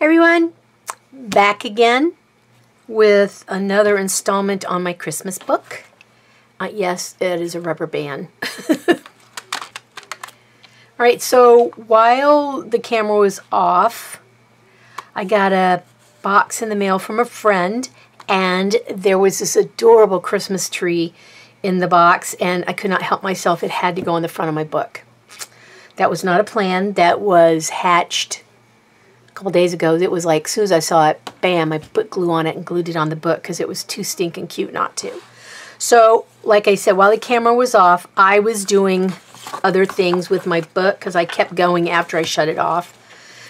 everyone, back again with another installment on my Christmas book. Uh, yes, it is a rubber band. All right, so while the camera was off, I got a box in the mail from a friend, and there was this adorable Christmas tree in the box, and I could not help myself. It had to go on the front of my book. That was not a plan. That was hatched couple days ago, it was like, as soon as I saw it, bam, I put glue on it and glued it on the book because it was too stinking cute not to. So, like I said, while the camera was off, I was doing other things with my book because I kept going after I shut it off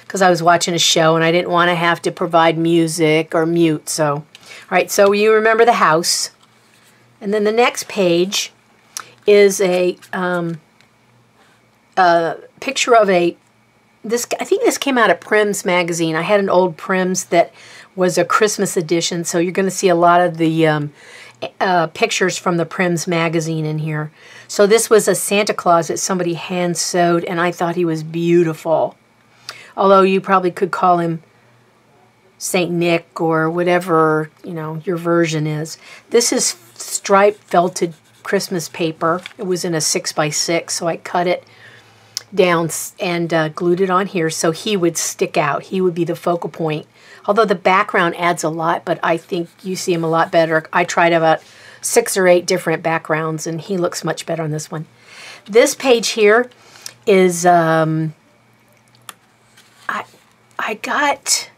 because I was watching a show and I didn't want to have to provide music or mute. So, all right, so you remember the house. And then the next page is a, um, a picture of a this I think this came out of Prim's magazine. I had an old Prim's that was a Christmas edition, so you're going to see a lot of the um, uh, pictures from the Prim's magazine in here. So this was a Santa Claus that somebody hand sewed, and I thought he was beautiful. Although you probably could call him Saint Nick or whatever you know your version is. This is striped felted Christmas paper. It was in a six by six, so I cut it down and uh, glued it on here so he would stick out. He would be the focal point. Although the background adds a lot, but I think you see him a lot better. I tried about six or eight different backgrounds, and he looks much better on this one. This page here is, um, I, I got,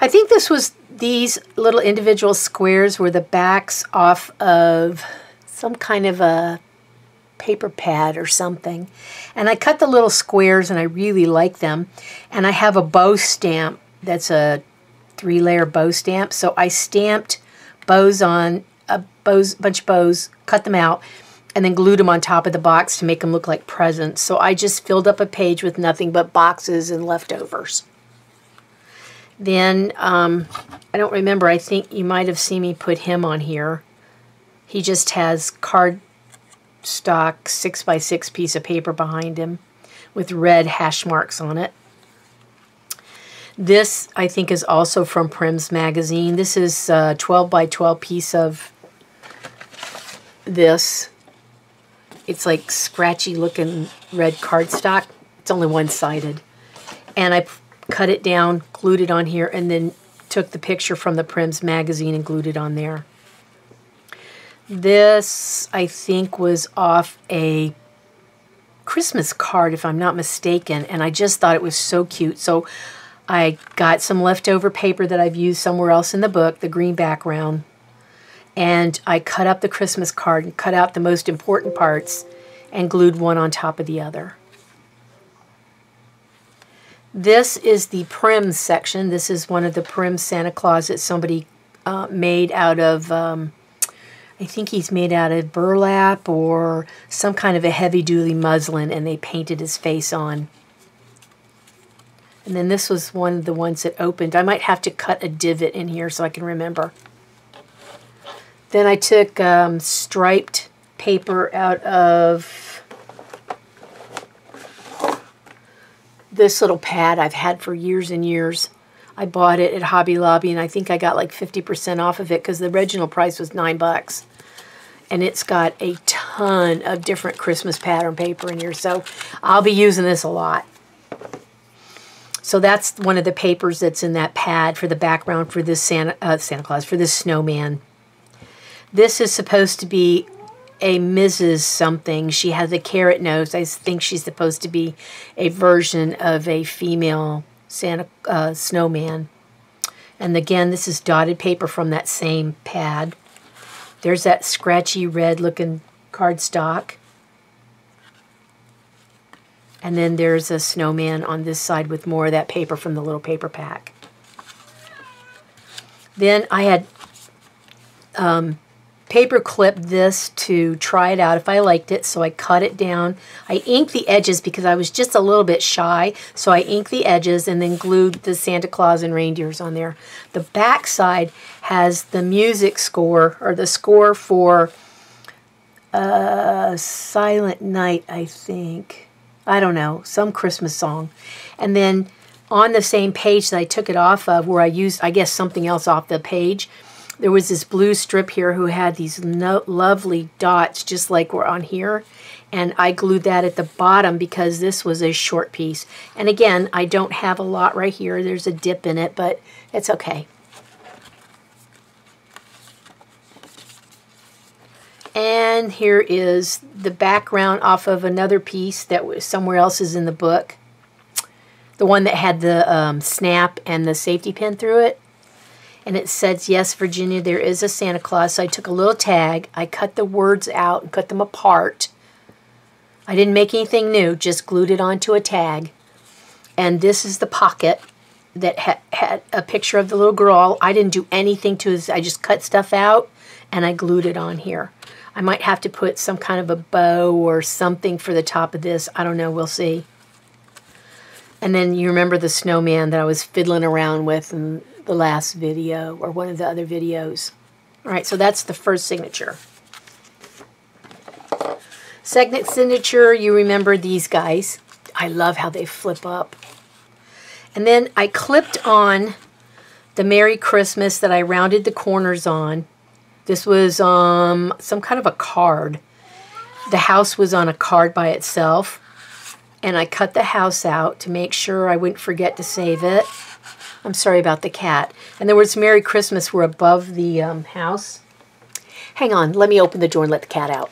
I think this was these little individual squares were the backs off of some kind of a paper pad or something. And I cut the little squares and I really like them. And I have a bow stamp that's a three layer bow stamp. So I stamped bows on a bows, bunch of bows, cut them out, and then glued them on top of the box to make them look like presents. So I just filled up a page with nothing but boxes and leftovers. Then, um, I don't remember, I think you might have seen me put him on here. He just has card stock 6 by 6 piece of paper behind him with red hash marks on it. This, I think, is also from Prim's magazine. This is a 12 by 12 piece of this. It's like scratchy looking red cardstock. It's only one-sided. And I cut it down, glued it on here, and then took the picture from the Prim's magazine and glued it on there. This, I think, was off a Christmas card, if I'm not mistaken, and I just thought it was so cute. So I got some leftover paper that I've used somewhere else in the book, the green background, and I cut up the Christmas card and cut out the most important parts and glued one on top of the other. This is the Prim section. This is one of the Prim Santa Claus that somebody uh, made out of um, I think he's made out of burlap or some kind of a heavy-duty muslin, and they painted his face on. And then this was one of the ones that opened. I might have to cut a divot in here so I can remember. Then I took um, striped paper out of this little pad I've had for years and years. I bought it at Hobby Lobby, and I think I got like 50% off of it because the original price was 9 bucks. And it's got a ton of different Christmas pattern paper in here, so I'll be using this a lot. So that's one of the papers that's in that pad for the background for this Santa, uh, Santa Claus, for this snowman. This is supposed to be a Mrs. something. She has a carrot nose. I think she's supposed to be a version of a female Santa uh, Snowman. And again, this is dotted paper from that same pad. There's that scratchy red looking cardstock. And then there's a snowman on this side with more of that paper from the little paper pack. Then I had um, paper clipped this to try it out if I liked it. So I cut it down. I inked the edges because I was just a little bit shy. So I inked the edges and then glued the Santa Claus and reindeers on there. The back side has the music score or the score for uh, Silent Night, I think. I don't know, some Christmas song. And then on the same page that I took it off of where I used, I guess, something else off the page, there was this blue strip here who had these no lovely dots just like we're on here. And I glued that at the bottom because this was a short piece. And again, I don't have a lot right here. There's a dip in it, but it's okay. And here is the background off of another piece that was somewhere else is in the book. The one that had the um, snap and the safety pin through it. And it says, yes, Virginia, there is a Santa Claus. So I took a little tag. I cut the words out and cut them apart. I didn't make anything new, just glued it onto a tag. And this is the pocket that ha had a picture of the little girl. I didn't do anything to it. I just cut stuff out and I glued it on here. I might have to put some kind of a bow or something for the top of this. I don't know. We'll see. And then you remember the snowman that I was fiddling around with in the last video or one of the other videos. All right, so that's the first signature. Second signature, you remember these guys. I love how they flip up. And then I clipped on the Merry Christmas that I rounded the corners on this was um, some kind of a card. The house was on a card by itself. And I cut the house out to make sure I wouldn't forget to save it. I'm sorry about the cat. And there words Merry Christmas were above the um, house. Hang on, let me open the door and let the cat out.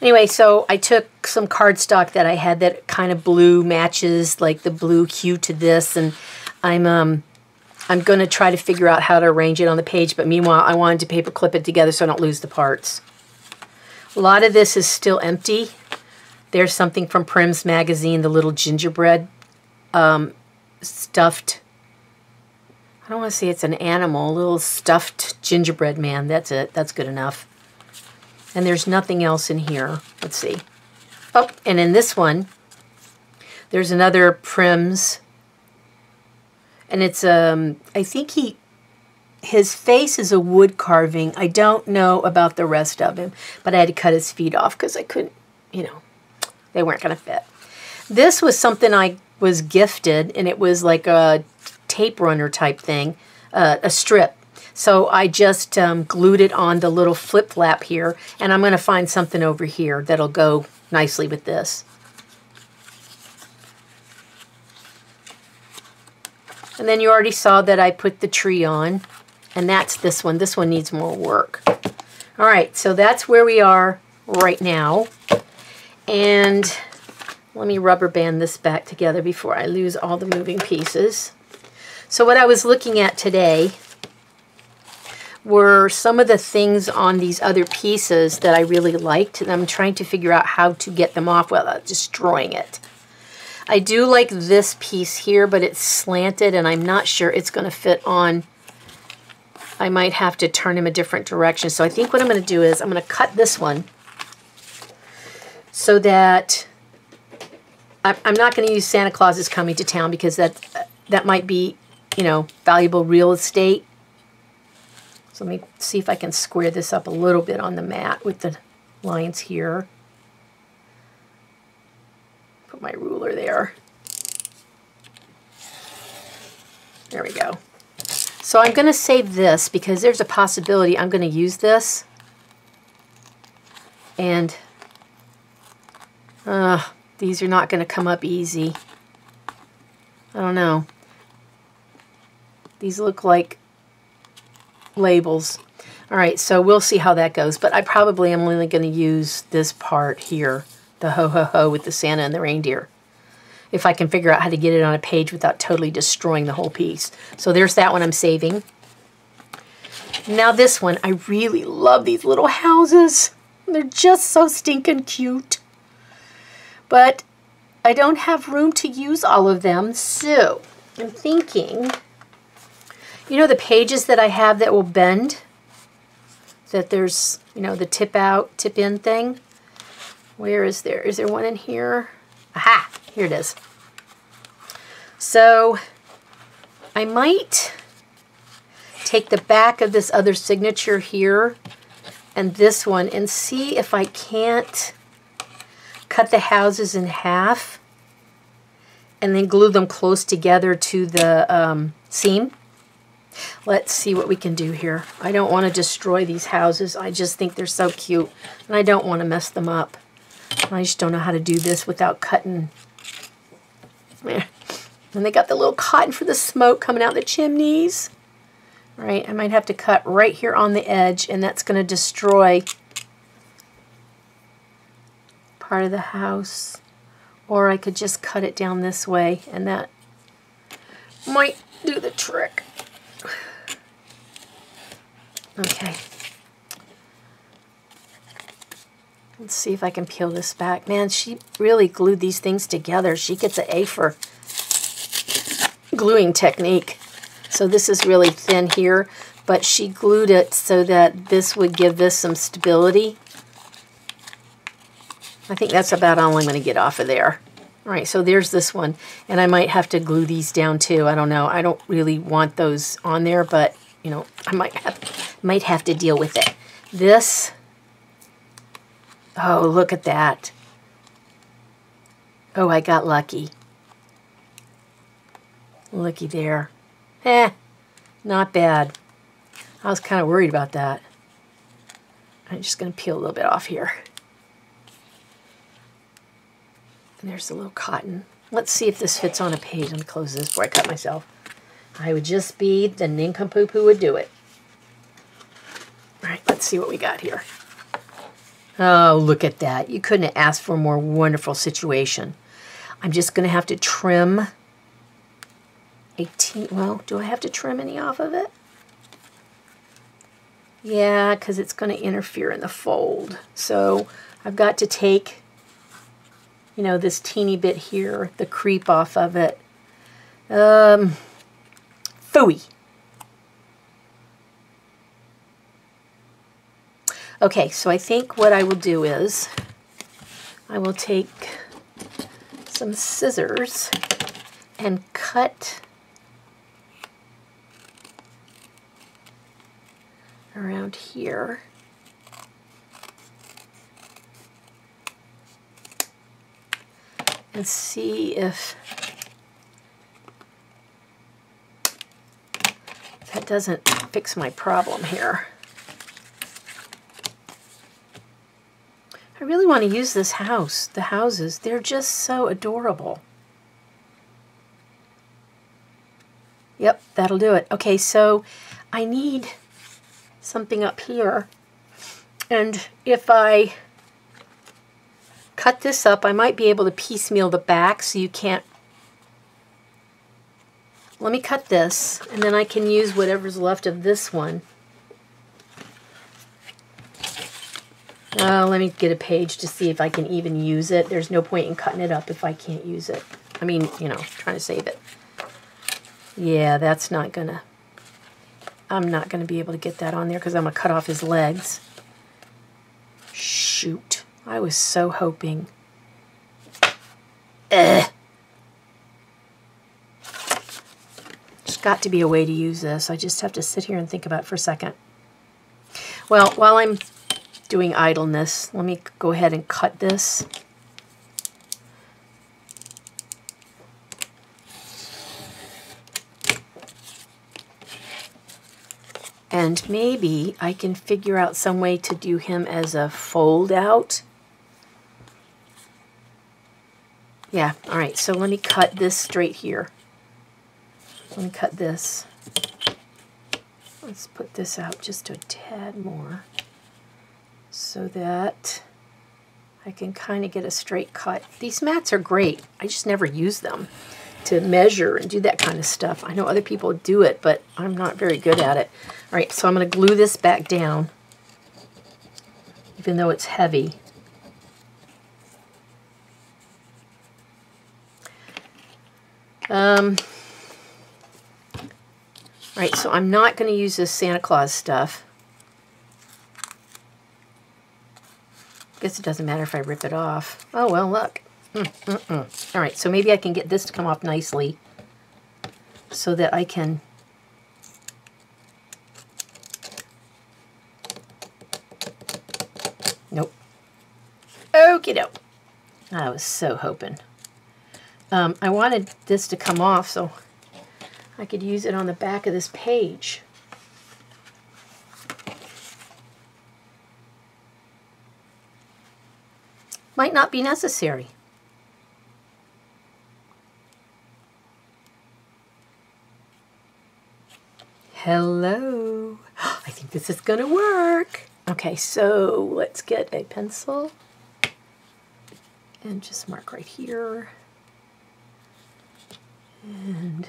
Anyway, so I took some cardstock that I had that kind of blue matches like the blue hue to this. And I'm um, I'm going to try to figure out how to arrange it on the page, but meanwhile, I wanted to paper clip it together so I don't lose the parts. A lot of this is still empty. There's something from Prim's magazine, the little gingerbread um, stuffed, I don't want to say it's an animal, a little stuffed gingerbread man. That's it. That's good enough. And there's nothing else in here. Let's see. Oh, and in this one, there's another Prim's and it's um I think he his face is a wood carving. I don't know about the rest of him, but I had to cut his feet off because I couldn't, you know, they weren't going to fit. This was something I was gifted, and it was like a tape runner type thing, uh, a strip. So I just um, glued it on the little flip flap here, and I'm going to find something over here that'll go nicely with this. And then you already saw that I put the tree on. And that's this one. This one needs more work. All right, so that's where we are right now. And let me rubber band this back together before I lose all the moving pieces. So what I was looking at today were some of the things on these other pieces that I really liked. And I'm trying to figure out how to get them off without destroying it. I do like this piece here, but it's slanted and I'm not sure it's going to fit on. I might have to turn him a different direction. So I think what I'm going to do is I'm going to cut this one so that I'm not going to use Santa Claus is coming to town because that that might be, you know, valuable real estate. So let me see if I can square this up a little bit on the mat with the lines here put my ruler there. There we go. So I'm going to save this because there's a possibility I'm going to use this. And uh, these are not going to come up easy. I don't know. These look like labels. All right, so we'll see how that goes. But I probably am only going to use this part here the ho ho ho with the Santa and the reindeer. If I can figure out how to get it on a page without totally destroying the whole piece. So there's that one I'm saving. Now this one, I really love these little houses. They're just so stinking cute. But I don't have room to use all of them, so I'm thinking, you know the pages that I have that will bend? That there's, you know, the tip out, tip in thing? Where is there? Is there one in here? Aha! Here it is. So I might take the back of this other signature here and this one and see if I can't cut the houses in half and then glue them close together to the um, seam. Let's see what we can do here. I don't want to destroy these houses. I just think they're so cute, and I don't want to mess them up. I just don't know how to do this without cutting. And they got the little cotton for the smoke coming out the chimneys. All right, I might have to cut right here on the edge, and that's going to destroy part of the house. Or I could just cut it down this way, and that might do the trick. Okay. Let's see if I can peel this back. Man, she really glued these things together. She gets an A for gluing technique. So this is really thin here, but she glued it so that this would give this some stability. I think that's about all I'm going to get off of there. All right, so there's this one, and I might have to glue these down too. I don't know. I don't really want those on there, but you know, I might have might have to deal with it. This Oh, look at that. Oh, I got lucky. Looky there. Eh, not bad. I was kind of worried about that. I'm just going to peel a little bit off here. And there's the little cotton. Let's see if this fits on a page. Let me close this before I cut myself. I would just be the nincompoop who would do it. All right, let's see what we got here. Oh, look at that. You couldn't have asked for a more wonderful situation. I'm just going to have to trim 18. Well, do I have to trim any off of it? Yeah, because it's going to interfere in the fold. So I've got to take, you know, this teeny bit here, the creep off of it. Um, phooey. Okay, so I think what I will do is I will take some scissors and cut around here. And see if that doesn't fix my problem here. I really want to use this house, the houses. They're just so adorable. Yep, that'll do it. Okay, so I need something up here. And if I cut this up, I might be able to piecemeal the back so you can't... Let me cut this, and then I can use whatever's left of this one Uh, let me get a page to see if I can even use it. There's no point in cutting it up if I can't use it. I mean, you know, trying to save it. Yeah, that's not going to... I'm not going to be able to get that on there because I'm to cut off his legs. Shoot. I was so hoping. Ugh. There's got to be a way to use this. I just have to sit here and think about it for a second. Well, while I'm doing idleness. Let me go ahead and cut this. And maybe I can figure out some way to do him as a fold out. Yeah, all right, so let me cut this straight here. Let me cut this. Let's put this out just a tad more so that I can kind of get a straight cut. These mats are great. I just never use them to measure and do that kind of stuff. I know other people do it, but I'm not very good at it. All right, so I'm going to glue this back down, even though it's heavy. Um, all right, so I'm not going to use this Santa Claus stuff. guess it doesn't matter if I rip it off. Oh, well, look. Mm, mm -mm. All right, so maybe I can get this to come off nicely so that I can... Nope. Okie doke. I was so hoping. Um, I wanted this to come off so I could use it on the back of this page. Might not be necessary. Hello. I think this is going to work. Okay, so let's get a pencil and just mark right here and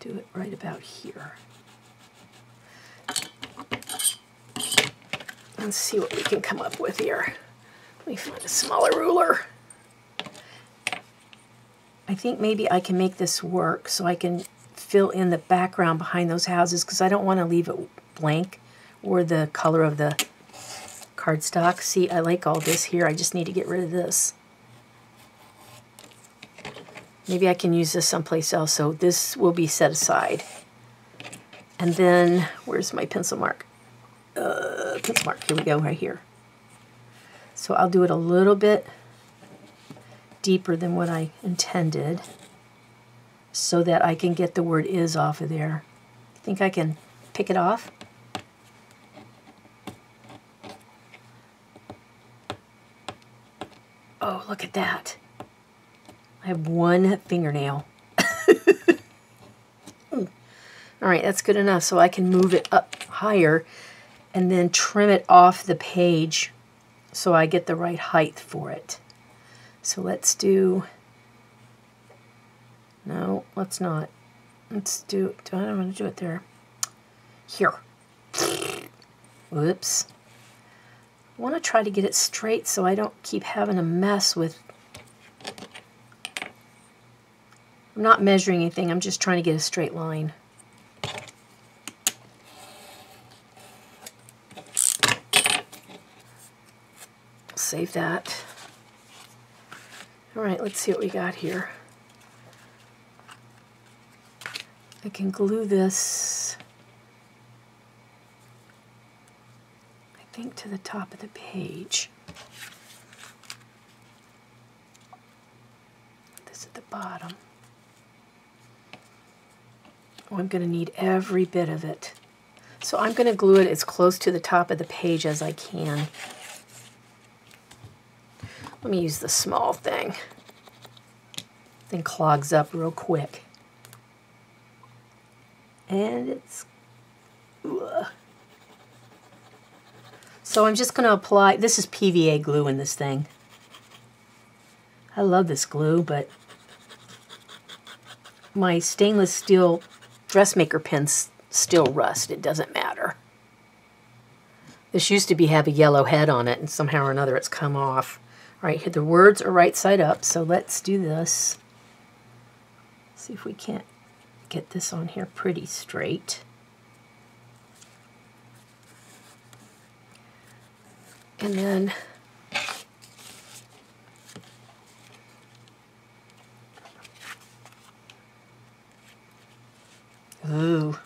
do it right about here. Let's see what we can come up with here. Let me find a smaller ruler. I think maybe I can make this work so I can fill in the background behind those houses because I don't want to leave it blank or the color of the cardstock. See, I like all this here. I just need to get rid of this. Maybe I can use this someplace else, so this will be set aside. And then, where's my pencil mark? Uh, pencil mark, here we go, right here. So I'll do it a little bit deeper than what I intended so that I can get the word is off of there. Think I can pick it off? Oh, look at that. I have one fingernail. All right, that's good enough. So I can move it up higher and then trim it off the page so I get the right height for it. So let's do, no, let's not. Let's do, do I don't want to do it there. Here. Whoops. I want to try to get it straight so I don't keep having a mess with I'm not measuring anything, I'm just trying to get a straight line. Save that. All right, let's see what we got here. I can glue this, I think, to the top of the page. This at the bottom. Oh, I'm going to need every bit of it. So I'm going to glue it as close to the top of the page as I can. Let me use the small thing. Then clogs up real quick. And it's... Ugh. So I'm just going to apply... This is PVA glue in this thing. I love this glue, but my stainless steel dressmaker pins still rust. It doesn't matter. This used to be have a yellow head on it, and somehow or another it's come off. All right, the words are right side up, so let's do this. See if we can't get this on here pretty straight. And then Ooh.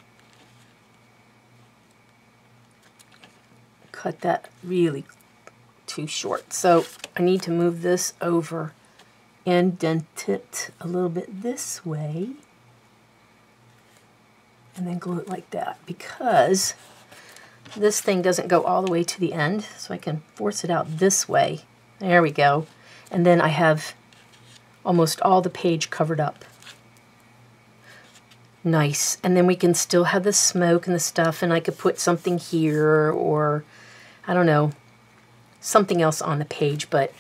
Cut that really too short. So I need to move this over, indent it a little bit this way, and then glue it like that because this thing doesn't go all the way to the end, so I can force it out this way. There we go. And then I have almost all the page covered up nice. And then we can still have the smoke and the stuff, and I could put something here or, I don't know, something else on the page, but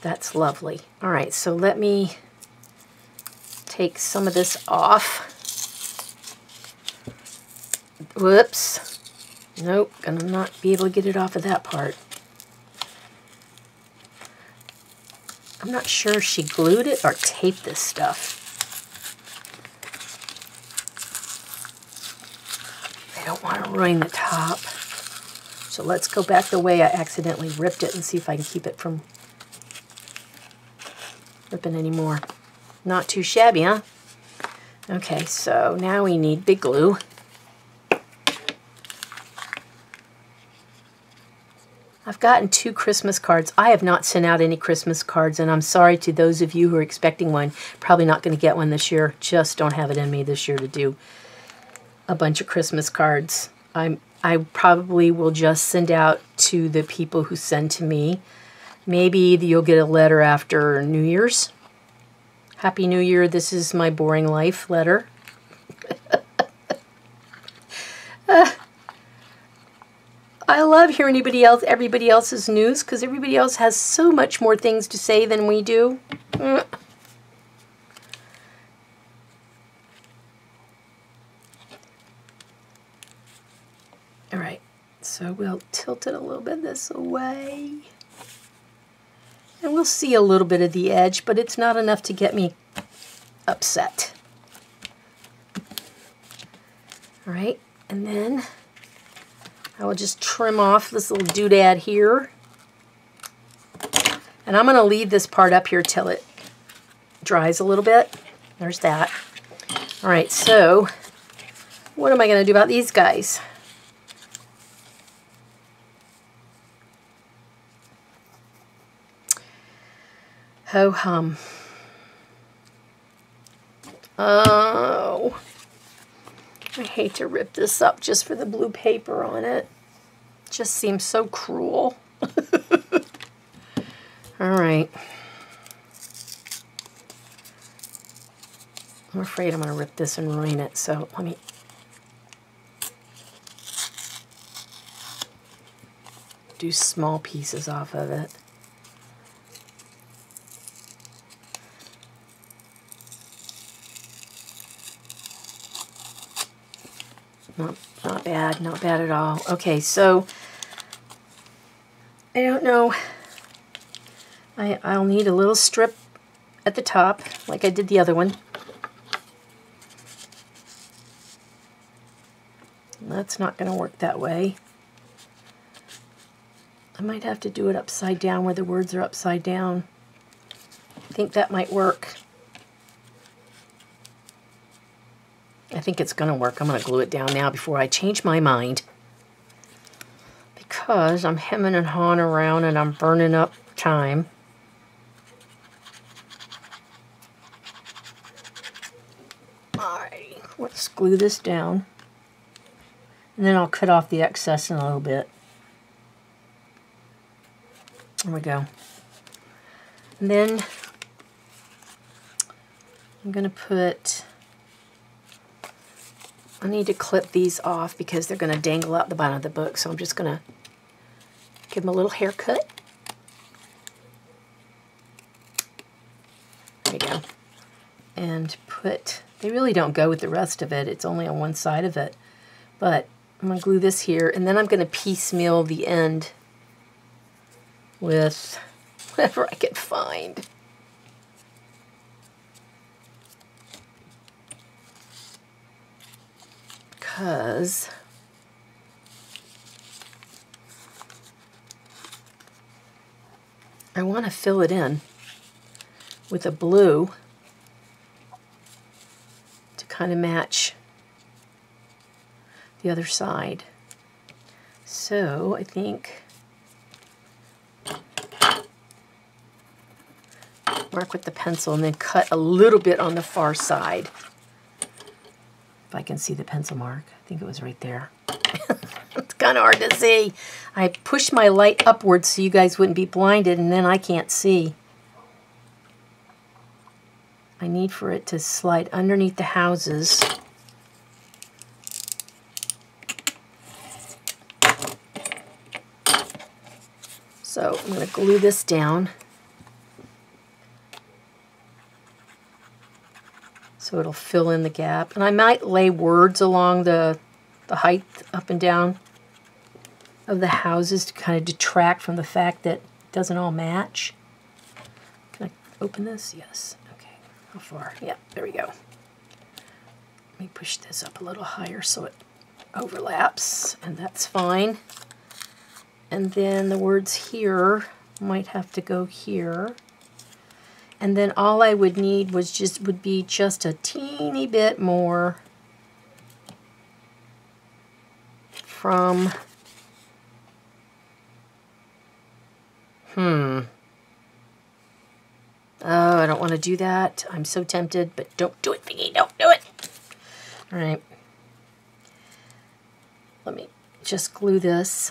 that's lovely. All right, so let me take some of this off. Whoops. Nope, gonna not be able to get it off of that part. I'm not sure she glued it or taped this stuff. I don't want to ruin the top. So let's go back the way I accidentally ripped it and see if I can keep it from ripping anymore. Not too shabby, huh? Okay, so now we need big glue. I've gotten two Christmas cards. I have not sent out any Christmas cards, and I'm sorry to those of you who are expecting one. Probably not going to get one this year. Just don't have it in me this year to do a bunch of Christmas cards. I'm I probably will just send out to the people who send to me. Maybe you'll get a letter after New Year's. Happy New Year. This is my boring life letter. I love hearing anybody else, everybody else's news because everybody else has so much more things to say than we do. Mm. All right, so we'll tilt it a little bit this way. And we'll see a little bit of the edge, but it's not enough to get me upset. All right, and then I will just trim off this little doodad here. And I'm going to leave this part up here till it dries a little bit. There's that. All right, so what am I going to do about these guys? Ho hum. Oh, I hate to rip this up just for the blue paper on it. Just seems so cruel. All right. I'm afraid I'm going to rip this and ruin it, so let me... do small pieces off of it. Not, not bad, not bad at all. Okay, so I don't know. I, I'll need a little strip at the top, like I did the other one. That's not going to work that way. I might have to do it upside down where the words are upside down. I think that might work. Think it's going to work. I'm going to glue it down now before I change my mind. Because I'm hemming and hawing around and I'm burning up time. Alright, let's glue this down. And then I'll cut off the excess in a little bit. There we go. And then I'm going to put I need to clip these off because they're going to dangle out the bottom of the book. So I'm just going to give them a little haircut. There you go. And put, they really don't go with the rest of it. It's only on one side of it. But I'm going to glue this here. And then I'm going to piecemeal the end with whatever I can find. Because I want to fill it in with a blue to kind of match the other side. So I think mark with the pencil and then cut a little bit on the far side. If I can see the pencil mark. I think it was right there. it's kind of hard to see. I pushed my light upwards so you guys wouldn't be blinded, and then I can't see. I need for it to slide underneath the houses. So I'm going to glue this down. So it'll fill in the gap. And I might lay words along the, the height up and down of the houses to kind of detract from the fact that it doesn't all match. Can I open this? Yes. Okay. How far? Yeah, there we go. Let me push this up a little higher so it overlaps, and that's fine. And then the words here might have to go here and then all I would need was just would be just a teeny bit more from Hmm. Oh, I don't want to do that. I'm so tempted, but don't do it, thingy. Don't do it. All right. Let me just glue this.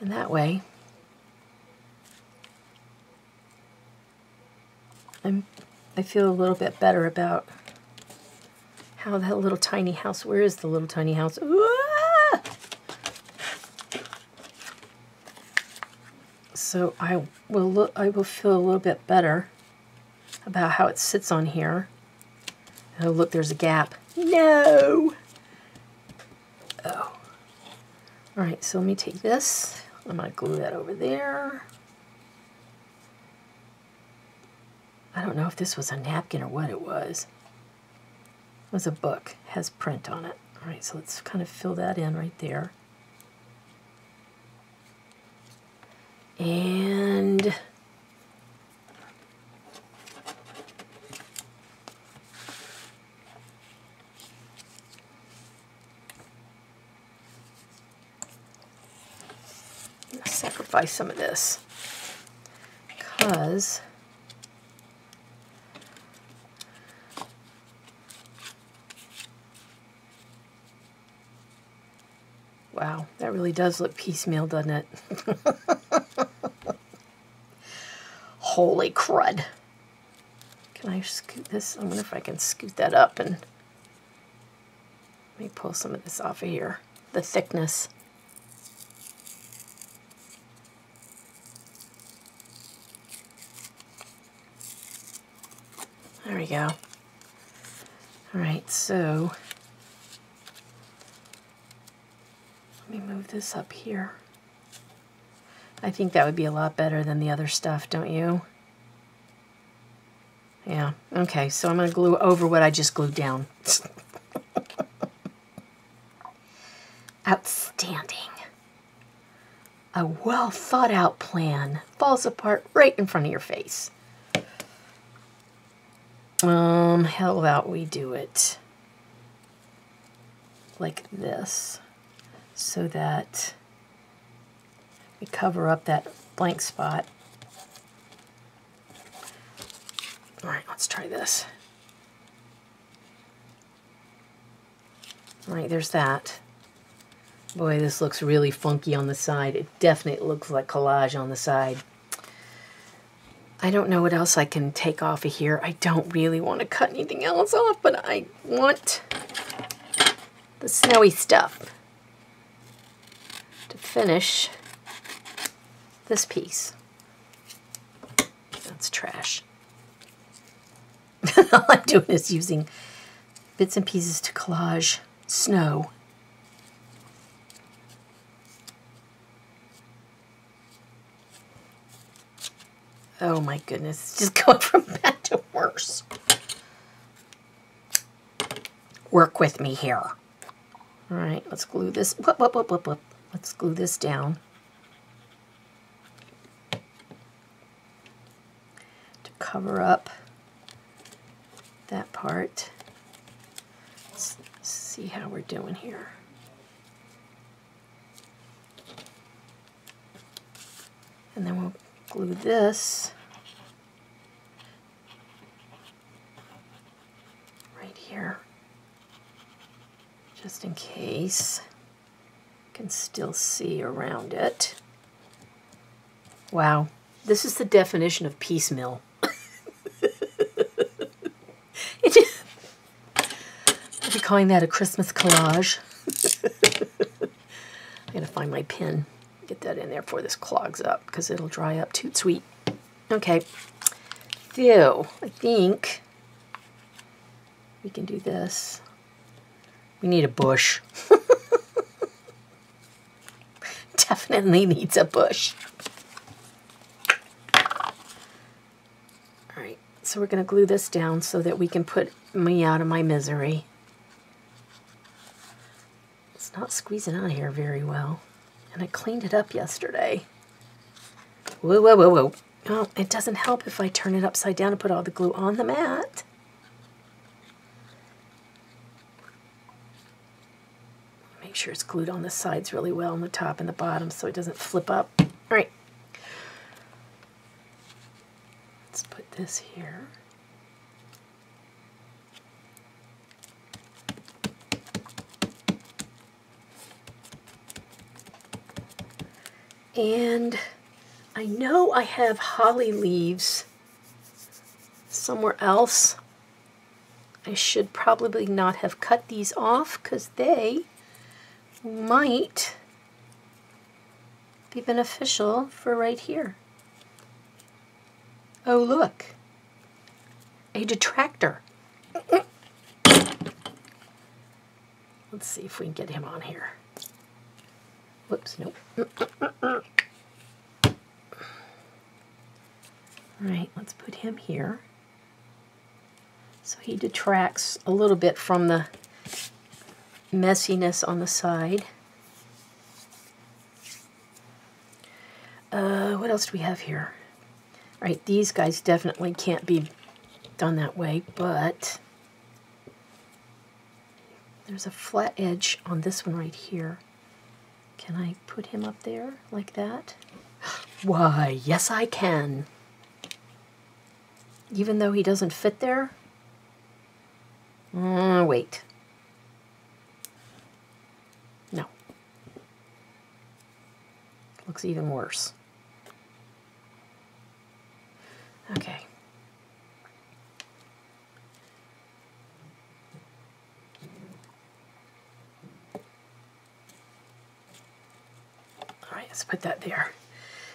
And that way, I'm, I feel a little bit better about how that little tiny house, where is the little tiny house? Ah! So I will look, I will feel a little bit better about how it sits on here. Oh, look, there's a gap. No! Oh. All right, so let me take this. I'm going to glue that over there. I don't know if this was a napkin or what it was. It was a book. Has print on it. All right, so let's kind of fill that in right there. And sacrifice some of this because Wow, that really does look piecemeal, doesn't it? Holy crud. Can I scoot this? I wonder if I can scoot that up and let me pull some of this off of here. The thickness. We go. All right, so let me move this up here. I think that would be a lot better than the other stuff, don't you? Yeah, okay, so I'm going to glue over what I just glued down. Outstanding. A well thought out plan falls apart right in front of your face. Um, how about we do it like this so that we cover up that blank spot. All right, let's try this. All right, there's that. Boy, this looks really funky on the side. It definitely looks like collage on the side. I don't know what else I can take off of here. I don't really want to cut anything else off, but I want the snowy stuff to finish this piece. That's trash. All I'm doing is using bits and pieces to collage snow Oh my goodness, it's just going from bad to worse. Work with me here. All right, let's glue this. Whoop, whoop, whoop, whoop, whoop. Let's glue this down. To cover up that part. Let's see how we're doing here. And then we'll glue this right here just in case you can still see around it. Wow, this is the definition of piecemeal. I'll be calling that a Christmas collage. I'm going to find my pin get that in there before this clogs up because it'll dry up too sweet. Okay, so I think we can do this. We need a bush. Definitely needs a bush. Alright, so we're going to glue this down so that we can put me out of my misery. It's not squeezing out here very well. And I cleaned it up yesterday. Whoa, whoa, whoa, whoa. Well, it doesn't help if I turn it upside down and put all the glue on the mat. Make sure it's glued on the sides really well on the top and the bottom so it doesn't flip up. All right. Let's put this here. And I know I have holly leaves somewhere else. I should probably not have cut these off because they might be beneficial for right here. Oh, look. A detractor. Let's see if we can get him on here. Whoops, nope. All right, let's put him here. So he detracts a little bit from the messiness on the side. Uh, what else do we have here? All right, these guys definitely can't be done that way, but there's a flat edge on this one right here. Can I put him up there like that? Why, yes I can. Even though he doesn't fit there? Uh, wait. No. Looks even worse. Okay. All right, let's put that there.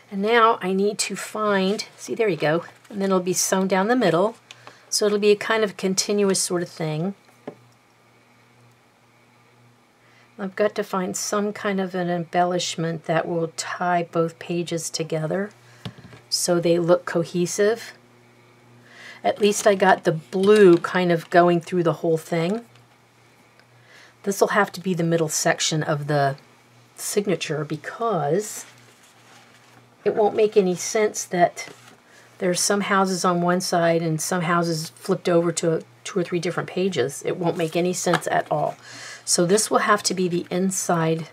And now I need to find, see there you go, and then it'll be sewn down the middle. So it'll be a kind of continuous sort of thing. I've got to find some kind of an embellishment that will tie both pages together so they look cohesive. At least I got the blue kind of going through the whole thing. This will have to be the middle section of the signature because it won't make any sense that there's some houses on one side and some houses flipped over to two or three different pages. It won't make any sense at all. So this will have to be the inside.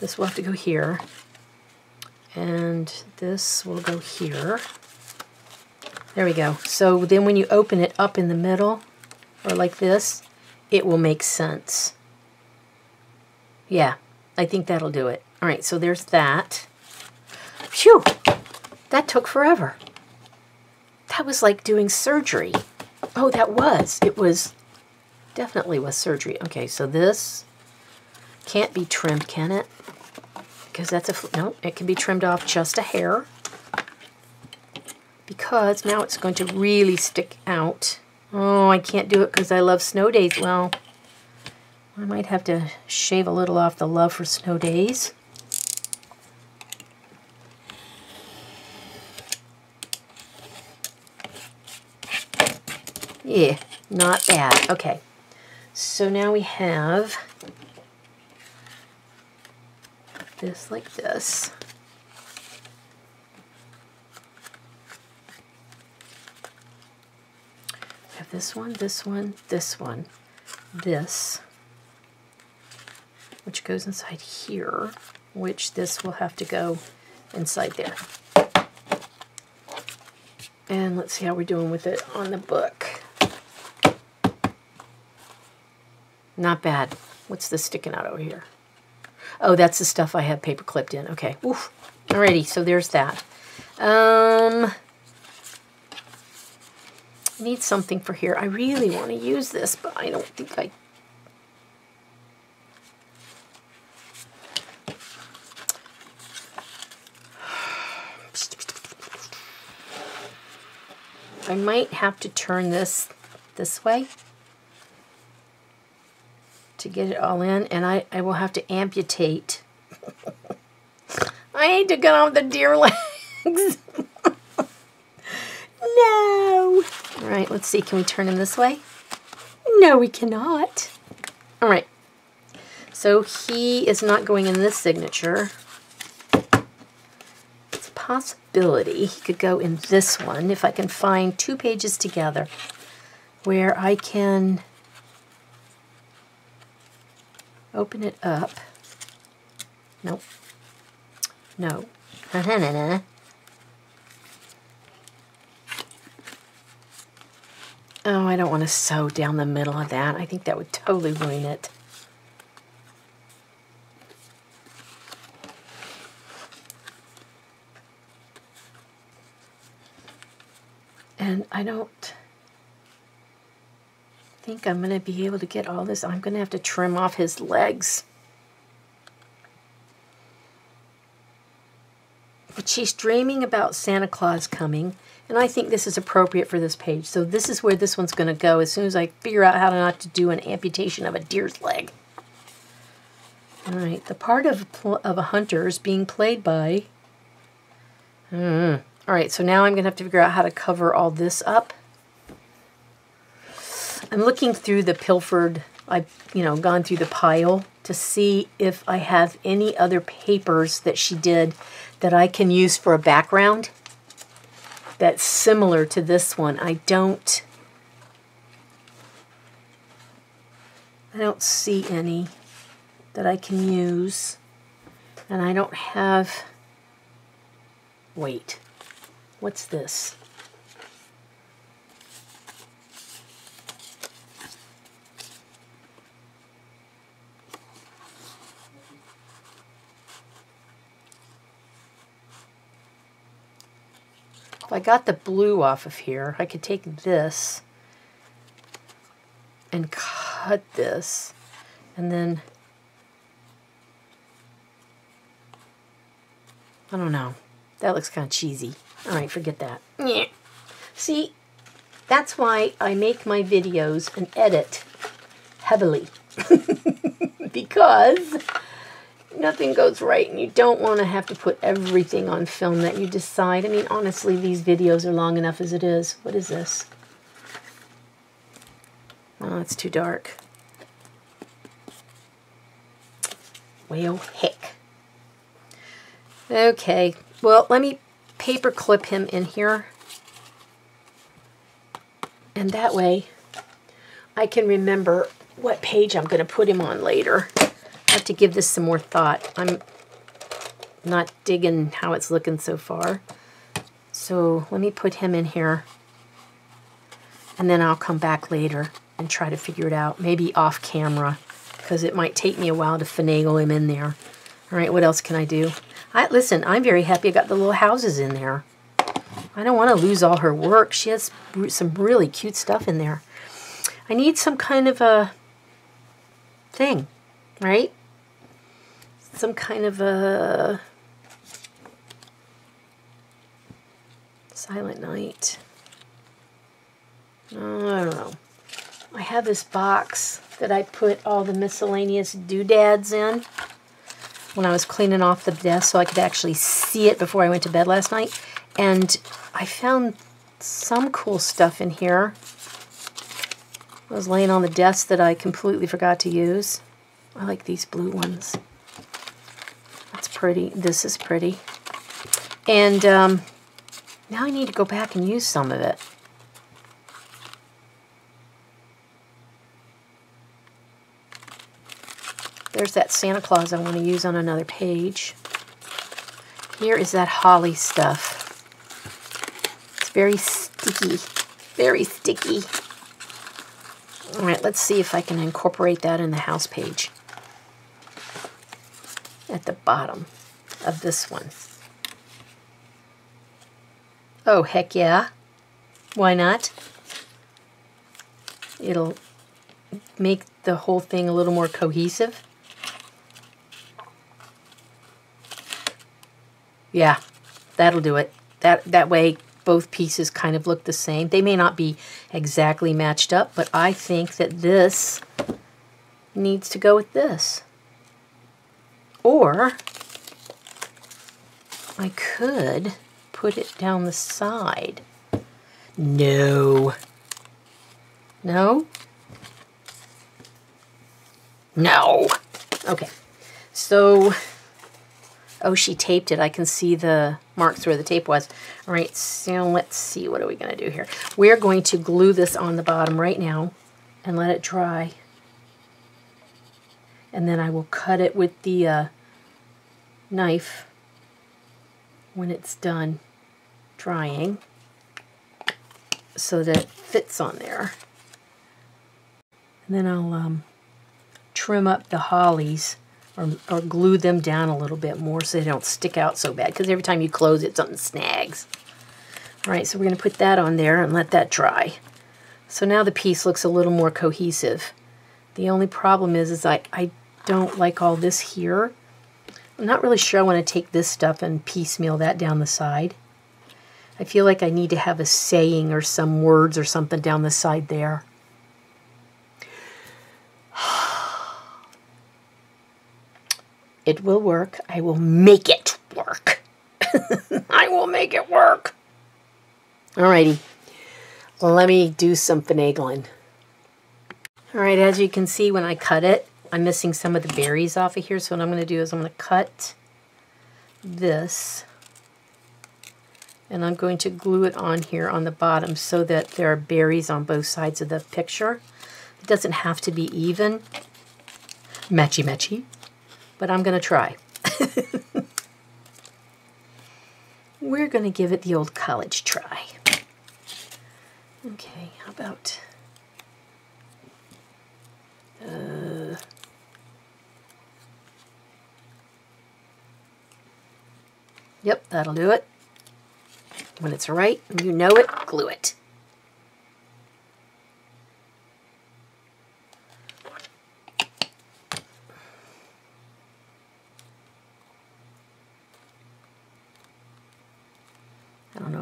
This will have to go here. And this will go here. There we go. So then when you open it up in the middle, or like this, it will make sense. Yeah, I think that'll do it. All right, so there's that. Phew, that took forever. That was like doing surgery. Oh, that was. It was, definitely was surgery. Okay, so this can't be trimmed, can it? Because that's a, no, it can be trimmed off just a hair. Because now it's going to really stick out. Oh, I can't do it because I love snow days. Well, I might have to shave a little off the love for snow days. Yeah, not bad. Okay, so now we have this like this. We have this one, this one, this one, this, which goes inside here, which this will have to go inside there. And let's see how we're doing with it on the book. Not bad. What's this sticking out over here? Oh, that's the stuff I have paper clipped in. Okay. Oof. Alrighty, so there's that. Um, need something for here. I really want to use this, but I don't think I... might have to turn this this way to get it all in, and I, I will have to amputate. I need to get off the deer legs. no. All right, let's see. Can we turn him this way? No, we cannot. All right. So he is not going in this signature. Possibility he could go in this one if I can find two pages together where I can open it up. Nope. No. Oh, I don't want to sew down the middle of that. I think that would totally ruin it. And I don't think I'm going to be able to get all this. I'm going to have to trim off his legs. But she's dreaming about Santa Claus coming, and I think this is appropriate for this page. So this is where this one's going to go as soon as I figure out how to not to do an amputation of a deer's leg. All right, the part of, of a hunter is being played by... Mm. All right, so now I'm going to have to figure out how to cover all this up. I'm looking through the pilfered, I've, you know, gone through the pile to see if I have any other papers that she did that I can use for a background that's similar to this one. I don't, I don't see any that I can use. And I don't have, wait, what's this? If I got the blue off of here, I could take this and cut this and then I don't know. That looks kind of cheesy. All right, forget that. Yeah. See, that's why I make my videos and edit heavily. because nothing goes right and you don't want to have to put everything on film that you decide. I mean, honestly, these videos are long enough as it is. What is this? Oh, it's too dark. Well, heck. Okay, well, let me paper clip him in here. And that way I can remember what page I'm going to put him on later I have to give this some more thought. I'm not digging how it's looking so far. So let me put him in here. And then I'll come back later and try to figure it out. Maybe off camera. Because it might take me a while to finagle him in there. All right, what else can I do? I, listen, I'm very happy I got the little houses in there. I don't want to lose all her work. She has some really cute stuff in there. I need some kind of a thing, right? some kind of a silent night. I don't know. I have this box that I put all the miscellaneous doodads in when I was cleaning off the desk so I could actually see it before I went to bed last night. And I found some cool stuff in here. I was laying on the desk that I completely forgot to use. I like these blue ones That's pretty. This is pretty. And um, now I need to go back and use some of it. There's that Santa Claus I want to use on another page. Here is that holly stuff. It's very sticky. Very sticky. All right, let's see if I can incorporate that in the house page at the bottom of this one. Oh, heck yeah. Why not? It'll make the whole thing a little more cohesive. Yeah, that'll do it. That, that way both pieces kind of look the same. They may not be exactly matched up, but I think that this needs to go with this. Or I could put it down the side. No. No? No. Okay. So, oh, she taped it. I can see the marks where the tape was. All right, so let's see. What are we going to do here? We're going to glue this on the bottom right now and let it dry. And then I will cut it with the uh, knife when it's done drying so that it fits on there. And then I'll um, trim up the hollies or, or glue them down a little bit more so they don't stick out so bad because every time you close it, something snags. All right, so we're going to put that on there and let that dry. So now the piece looks a little more cohesive. The only problem is, is I, I don't like all this here. I'm not really sure I want to take this stuff and piecemeal that down the side. I feel like I need to have a saying or some words or something down the side there. It will work. I will make it work. I will make it work. Alrighty. Let me do some finagling. Alright, as you can see when I cut it, I'm missing some of the berries off of here. So what I'm going to do is I'm going to cut this. And I'm going to glue it on here on the bottom so that there are berries on both sides of the picture. It doesn't have to be even. Matchy matchy but I'm going to try. We're going to give it the old college try. Okay, how about... Uh, yep, that'll do it. When it's right, you know it, glue it.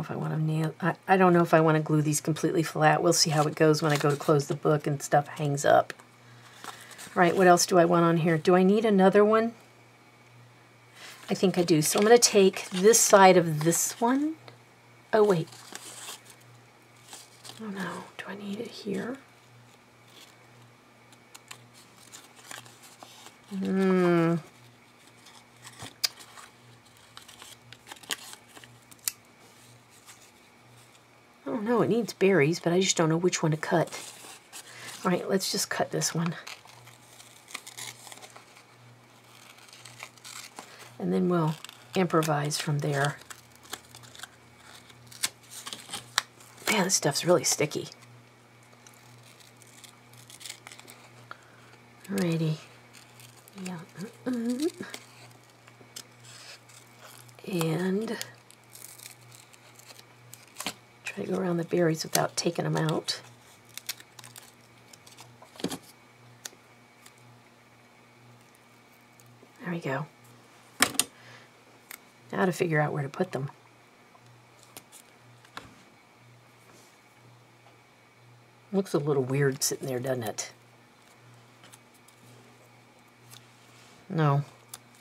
If I want to nail, I, I don't know if I want to glue these completely flat. We'll see how it goes when I go to close the book and stuff hangs up. All right, what else do I want on here? Do I need another one? I think I do. So I'm going to take this side of this one. Oh, wait. Oh, no. Do I need it here? Hmm. don't it needs berries, but I just don't know which one to cut. All right, let's just cut this one. And then we'll improvise from there. Man, this stuff's really sticky. Alrighty. Yeah. And Try to go around the berries without taking them out. There we go. Now to figure out where to put them. Looks a little weird sitting there, doesn't it? No,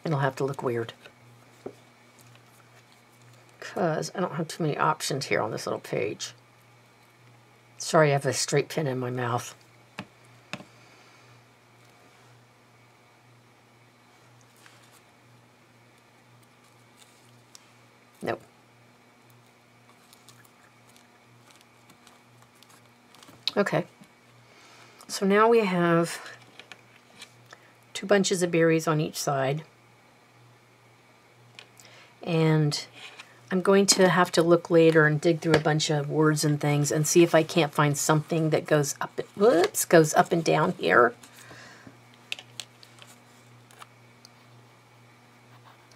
it'll have to look weird because I don't have too many options here on this little page. Sorry, I have a straight pin in my mouth. Nope. Okay. So now we have two bunches of berries on each side. And I'm going to have to look later and dig through a bunch of words and things and see if I can't find something that goes up, whoops, goes up and down here.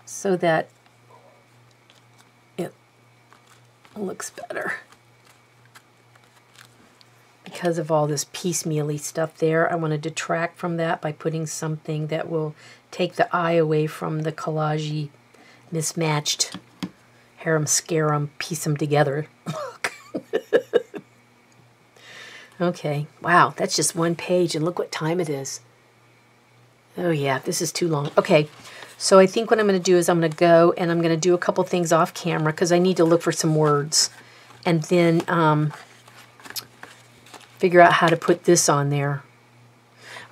So that it looks better. Because of all this piecemealy stuff there, I want to detract from that by putting something that will take the eye away from the collagey mismatched harem, scare them, piece them together. Look. okay, wow, that's just one page, and look what time it is. Oh yeah, this is too long. Okay, so I think what I'm going to do is I'm going to go and I'm going to do a couple things off camera because I need to look for some words. And then um, figure out how to put this on there.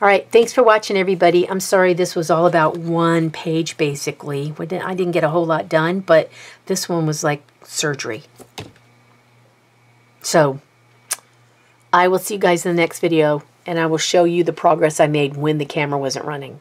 All right, thanks for watching, everybody. I'm sorry this was all about one page, basically. I didn't get a whole lot done, but this one was like surgery. So, I will see you guys in the next video, and I will show you the progress I made when the camera wasn't running.